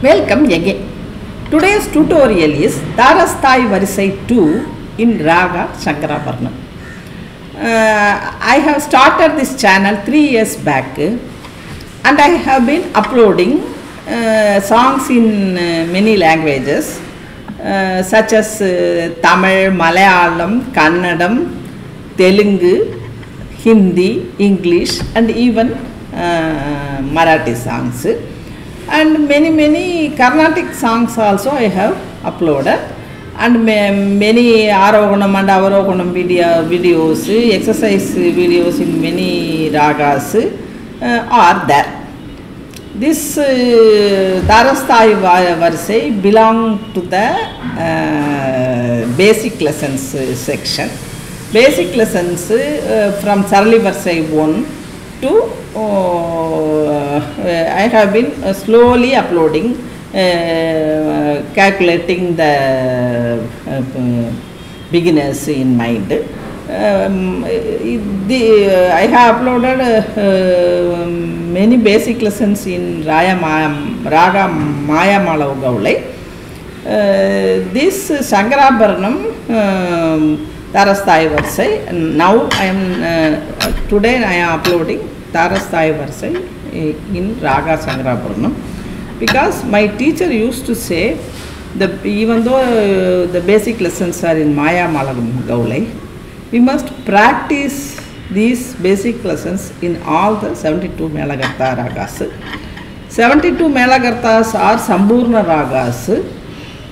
Welcome again. Today's tutorial is Darasthai Varisai 2 in Raga Shankaraparnam. Uh, I have started this channel three years back and I have been uploading uh, songs in uh, many languages uh, such as uh, Tamil, Malayalam, Kannadam, Telugu, Hindi, English and even uh, Marathi songs and many many Carnatic songs also I have uploaded and ma- many Aroganam and Avaroganam video, videos, exercise videos in many ragas uh, are there. This uh, Darasthai Varsai belong to the uh, basic lessons uh, section. Basic lessons uh, from Sarali Varsai 1 to uh, I have been uh, slowly uploading, uh, calculating the uh, beginners in mind. Um, the, I have uploaded uh, many basic lessons in Raya Maya, Raga Maya Malav Gaulai. Uh, this Shankarabharanam um, Tarasthai Varsai. Now I am uh, today I am uploading Tarasthai Varsai in Raga Shankarabharanam because my teacher used to say the even though uh, the basic lessons are in Maya Malagam Gaulai, we must practice these basic lessons in all the 72 Melagartha ragas. 72 Melagarthas are Samburna ragas.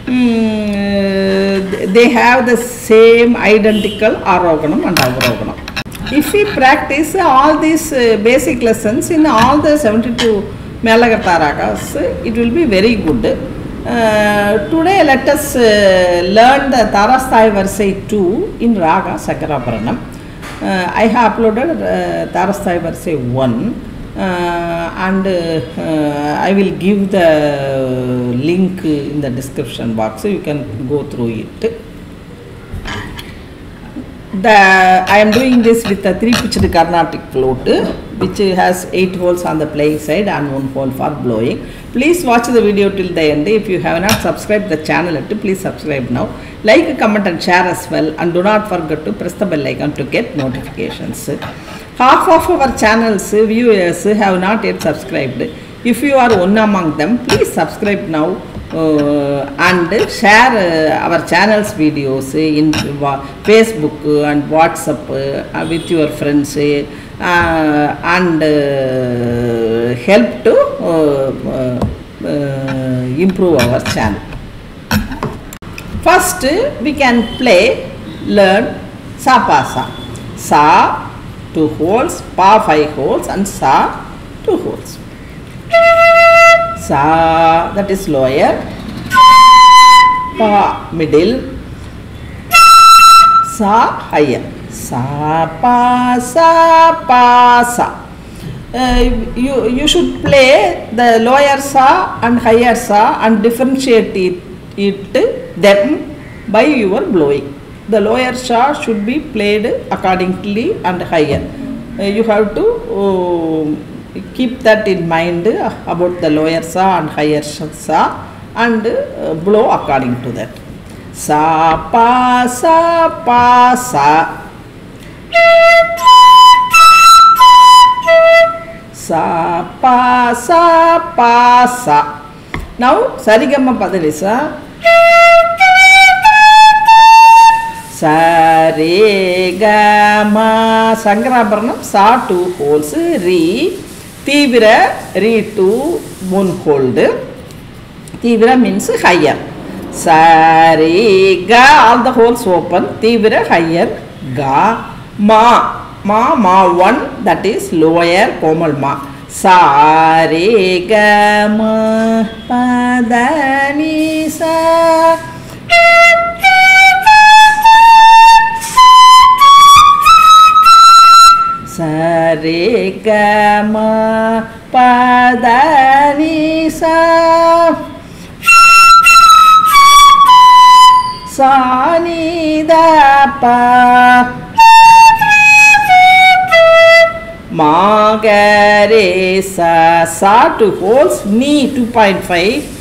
Mm, they have the same identical Aroganam and Avaroganam. If we practice all these uh, basic lessons in all the 72 Melagartha ragas, it will be very good. Uh, today let us uh, learn the Tarasthai Varsai 2 in Raga Shankarabharanam. Uh, I have uploaded uh, Tarasthai Varsai 1 uh, and uh, I will give the link in the description box so you can go through it. The, I am doing this with a three pitched Carnatic flute which has eight holes on the playing side and one hole for blowing. Please watch the video till the end. If you have not subscribed the channel please subscribe now. Like, comment and share as well and do not forget to press the bell icon to get notifications. Half of our channel's viewers have not yet subscribed. If you are one among them, please subscribe now and share uh, our channel's videos in Facebook and WhatsApp uh, with your friends uh, and uh, help to uh, uh, uh, improve our channel. First, we can play, learn sa pa sa. Sa, two holes, pa, five holes, and sa, two holes. Sa, that is lower. Pa, middle. Sa, higher. Sa, pa, sa, pa, sa. Uh, you, you should play the lower sa and higher sa and differentiate it, it them by your blowing. The lower sa should be played accordingly and higher. Uh, you have to uh, keep that in mind about the lower sa and higher sa and blow according to that. Sa pa sa pa sa. Sa pa sa pa sa. Now sarigama padalisa. Sare gama Sankarabharanam sa two holes re தீவிர read to முன்ஹோல்டு தீவிர means higher சரி கா all the holes open tivra higher கா மா மா மா one that is lower komal மா. சாரி க ம பதனி. Da pa ma ga re sa sa two holes ni 2.5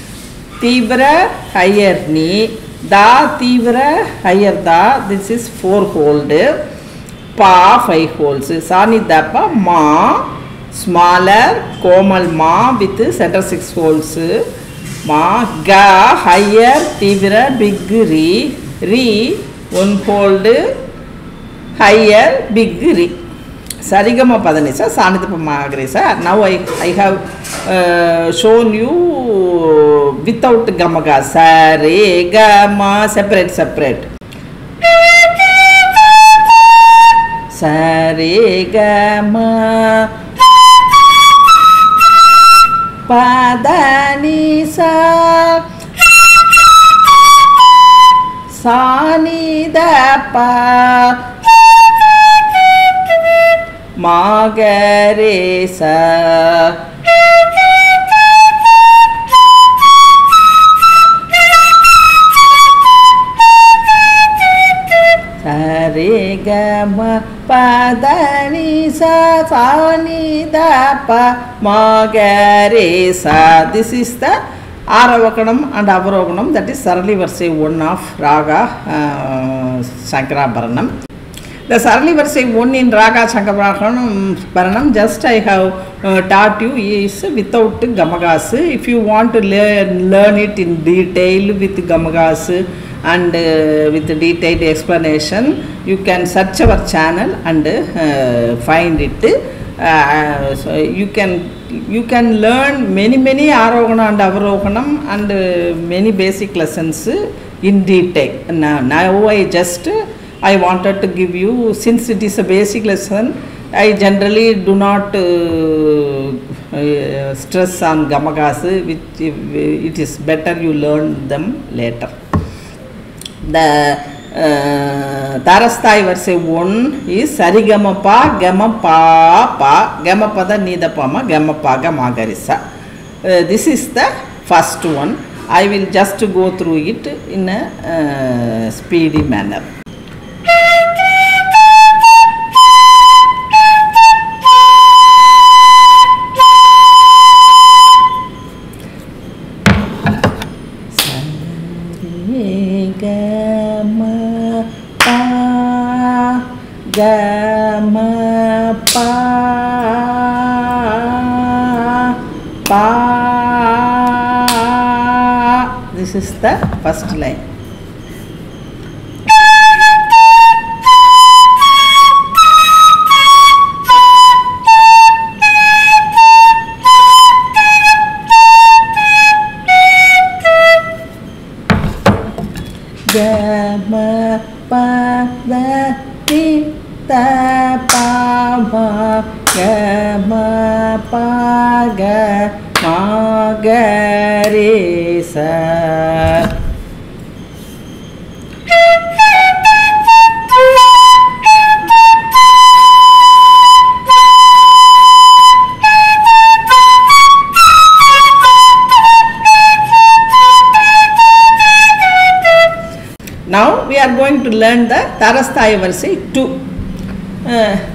Tibra higher knee. Da Tibra higher da. This is four hold. Pa five holes. Sani Dapa Ma smaller Komal Ma with center six holes. Ma Ga higher Tibra big Re. Re one fold higher பிக்ரி Saregama பதனிச சானிதிப்ப மாகரிச now I I have shown you without gamaka. சரி comma separate separate சரி comma. பதனிசா. Gama. Padanisa. Sani, Dapa. Magaresa. Padani sa sani Aroganam and Avaroganam that is Sarali 1 of Raga uh, Shankarabharanam. The Sarali Varsai 1 in Raga Shankarabharanam Bharanam just I have uh, taught you is without Gamagas. If you want to learn, learn it in detail with Gamagas and uh, with detailed explanation, you can search our channel and uh, find it. Uh, so you can you can learn many many Arogana and Avaroganam and uh, many basic lessons in detail. Now, now I just I wanted to give you since it is a basic lesson. I generally do not uh, uh, stress on gamagas, which it is better you learn them later. The தாரஸ்தாய் வரிசை one is Sarigamapa கமப்பா பா. கமப்பத நீதப்பாமா? கமப்பாக மாகரிசா this is the first one I will just go through it in a speedy manner this is the first line. gama pa da ti ma gama pa ga Now we are going to learn the Tarasthaya Varsai 2. Uh,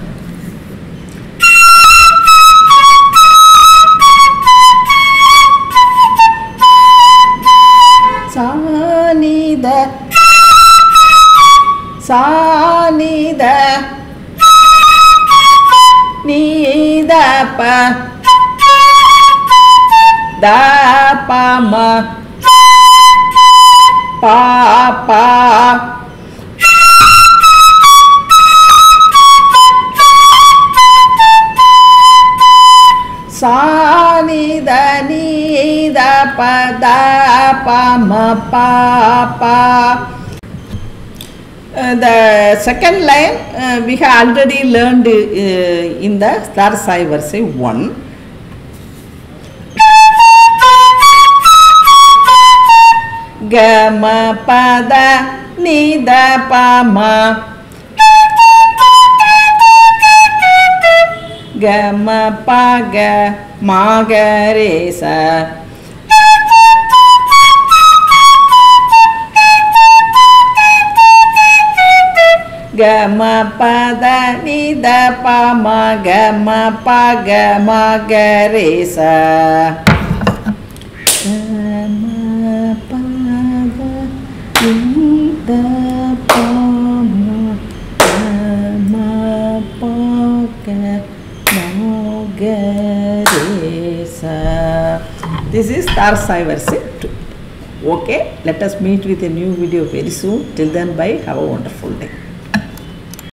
சானித நீதப தபம பாபா சானித நீத பத பம Baba the second line we have already learned in the star sai verse 1 gama pada nida pama gama paga magaresa గమ పద నిద పమ గమ పగ మగరే స This is Star Sai verse 2. Okay, let us meet with a new video very soon. Till then, bye. Have a wonderful day.